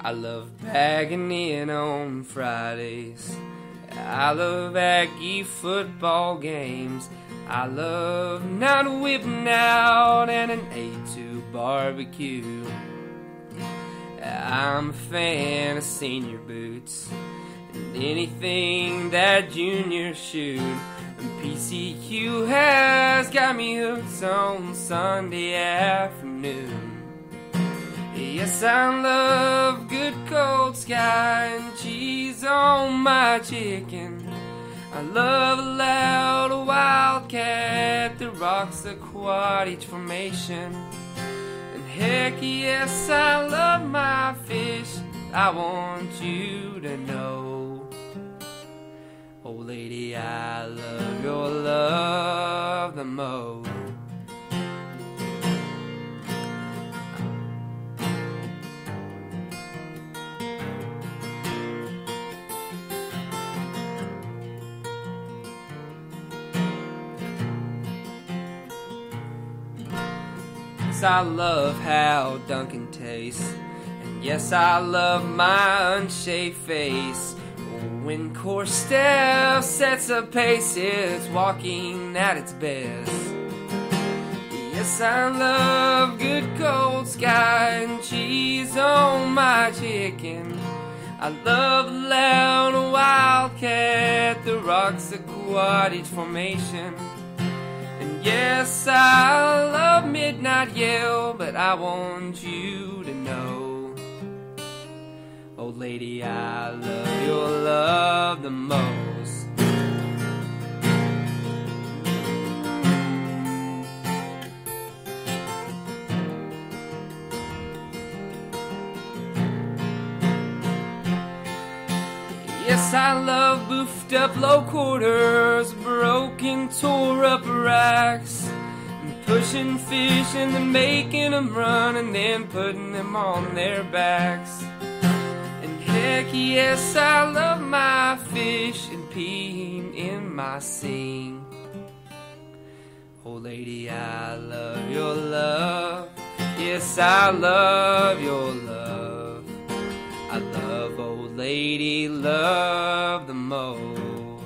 I love bagging in on Fridays. I love Aggie football games. I love not whipping out and an A2 barbecue. I'm a fan of senior boots and anything that junior shoot. And PCQ has got me hooked on Sunday afternoon. Yes, I love good cold sky and cheese on my chicken. I love a loud wildcat that rocks the Quad each formation. And heck yes, I love my fish. I want you to know. Oh, lady, I I love how Duncan tastes. And yes, I love my unshaved face. When Corps Staff sets a pace, it's walking at its best. Yes, I love good cold sky and cheese on my chicken. I love the loud wildcat that rocks the Quad each formation. Yes, I love Midnight Yell, but I want you to know. Old lady, I love your love the most. Yes, I love boofed up low quarters, broken, tore up racks, and pushing fish and then making them run and then putting them on their backs. And heck yes, I love my fish and peeing in my sink. Oh, lady, I love your love. Yes, I love your love lady loved the most.